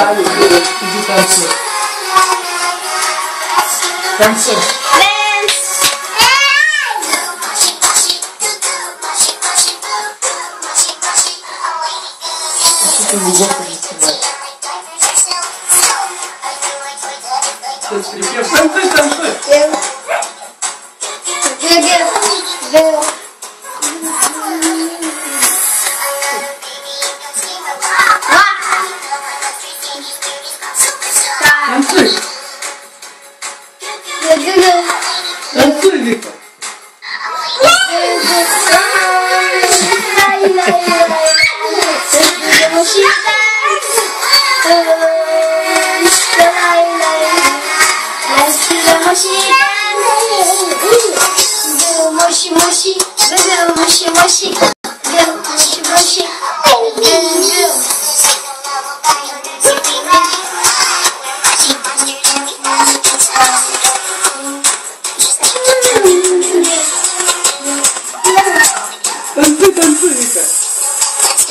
правильно делать. Иди танцуй. Танцуй. Танцуй, танцуй. Танцуй. 安い。もしもし、それもしもし。